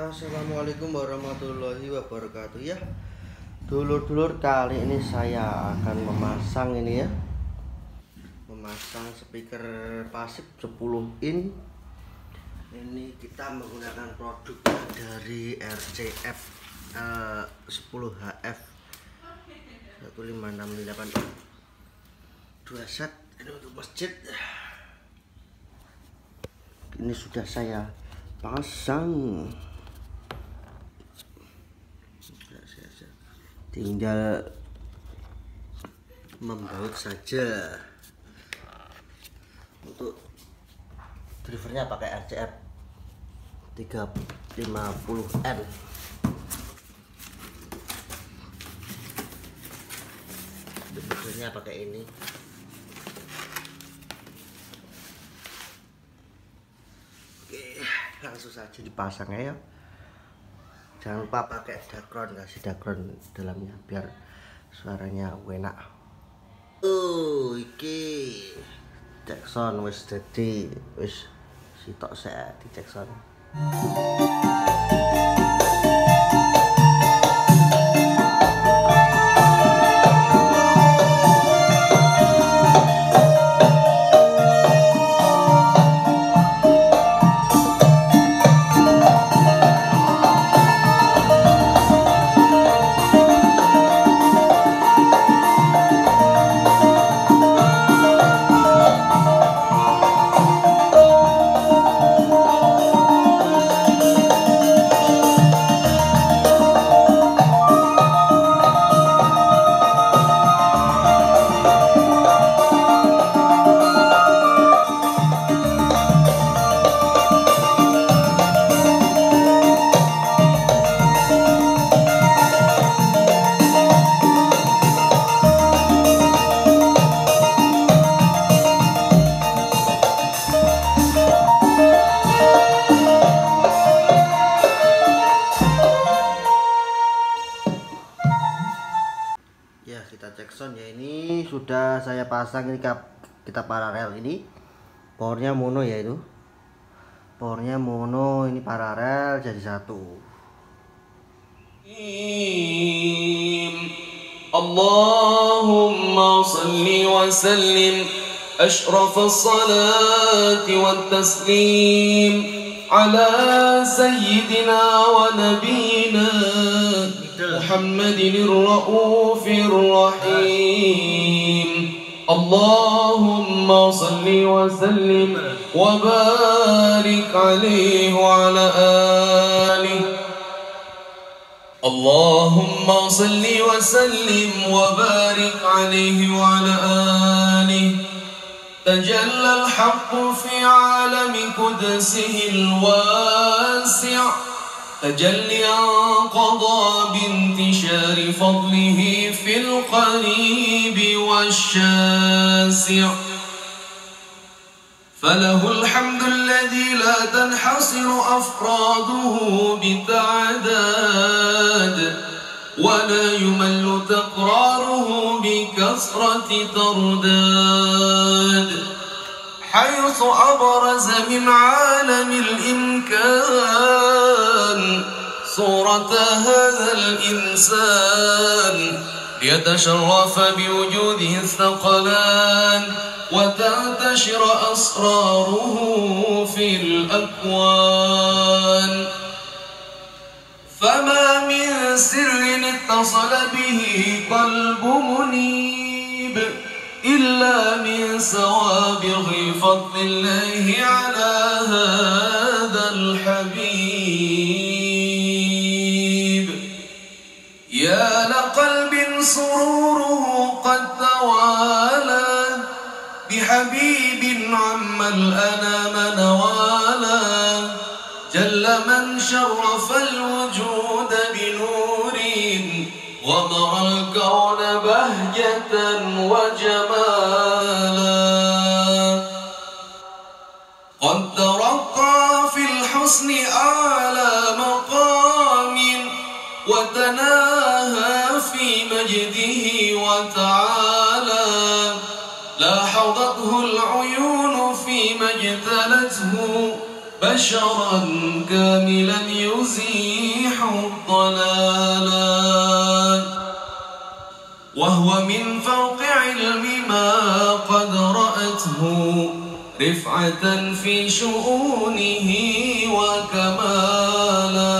Assalamualaikum warahmatullahi wabarakatuh ya. Dulur-dulur kali ini saya akan memasang ini ya. Memasang speaker pasif 10 in Ini kita menggunakan produk dari RCF uh, 10HF 15658 dua set ini untuk masjid. Ini sudah saya pasang tinggal membaut saja. Untuk drivernya pakai RCF 350N drivernya pakai ini. Oke langsung saja dipasang ya jangan lupa pakai dakron kasih dakron dalamnya biar suaranya enak. Oh iki Jackson wis dadi wis sitok saya di Jackson sudah saya pasang ini kita paralel ini powernya mono ya itu powernya mono ini paralel jadi satu Allahumma salli wa sallim أشرف الصلاة والتسليم على سيدنا ونبينا محمد الرؤوف الرحيم. اللهم صل وسلم وبارك عليه وعلى آله. اللهم صل وسلم وبارك عليه وعلى آله. تجلى الحق في عالم قدسه الواسع. تجليا قضى بانتشار فضله في القريب والشاسع. فله الحمد الذي لا تنحصر أفراده بتعداد ولا يمل تقراره بكثرة ترداد. حيث أبرز من عالم الإمكان صورة هذا الإنسان ليتشرف بوجوده الثقلان وتنتشر أسراره في الأكوان. فما من سر اتصل به قلب منيب إلا من سوابغ فضل الله على هذا الحبيب. يا لقلب سروره قد توالى بحبيب عم الأنام نوالا. جل من شرف الوجود بنور غمر الكون بهجة وجمالا. قد ترقى في الحسن أعلى مقام وتناهى في مجده وتعالى. لاحظته العيون فيما اجتلته بشرا كاملا يزيح الضلالا ومن فوق علم ما قد رأته رفعة في شؤونه وكمالا.